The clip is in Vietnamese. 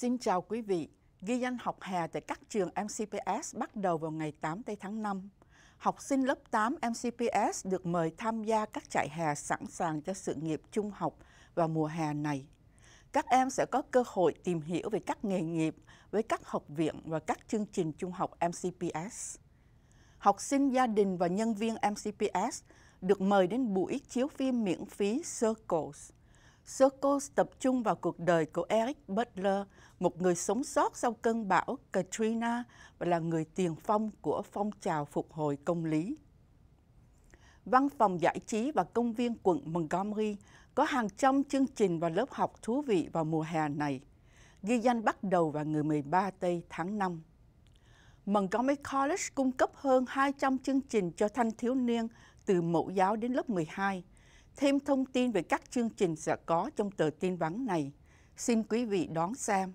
Xin chào quý vị. Ghi danh học hè tại các trường MCPS bắt đầu vào ngày 8 tây tháng 5. Học sinh lớp 8 MCPS được mời tham gia các trại hè sẵn sàng cho sự nghiệp trung học vào mùa hè này. Các em sẽ có cơ hội tìm hiểu về các nghề nghiệp với các học viện và các chương trình trung học MCPS. Học sinh, gia đình và nhân viên MCPS được mời đến buổi chiếu phim miễn phí Circles Circles tập trung vào cuộc đời của Eric Butler, một người sống sót sau cơn bão Katrina và là người tiền phong của phong trào phục hồi công lý. Văn phòng giải trí và công viên quận Montgomery có hàng trăm chương trình và lớp học thú vị vào mùa hè này. Ghi danh bắt đầu vào ngày 13 tây tháng 5. Montgomery College cung cấp hơn 200 chương trình cho thanh thiếu niên từ mẫu giáo đến lớp 12 Thêm thông tin về các chương trình sẽ có trong tờ tin vắn này. Xin quý vị đón xem.